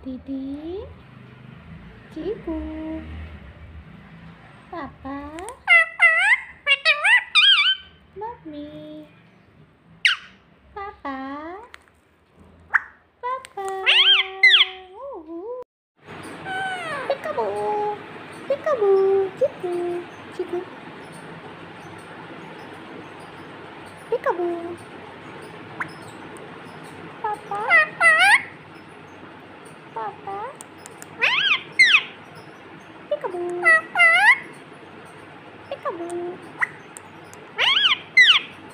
Didi, Ciku, Papa, Mami, Papa, Papa, Uhu. Peekaboo, Peekaboo, Ciku, Ciku, Peekaboo, Peekaboo,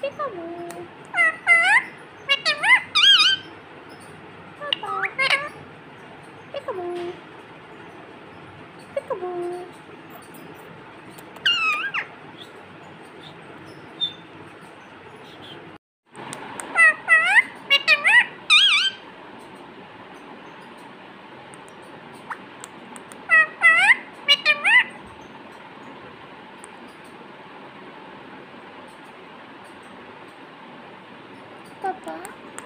Peekaboo, Peekaboo, Peekaboo. Papa,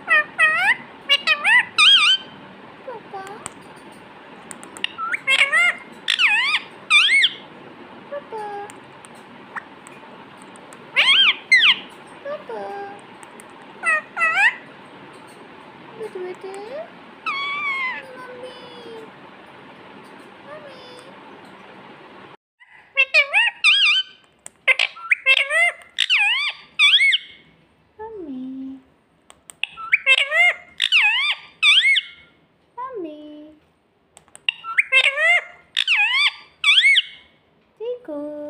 Papa, Papa, Papa, betul betul, mami, mami. Mami. Tiku.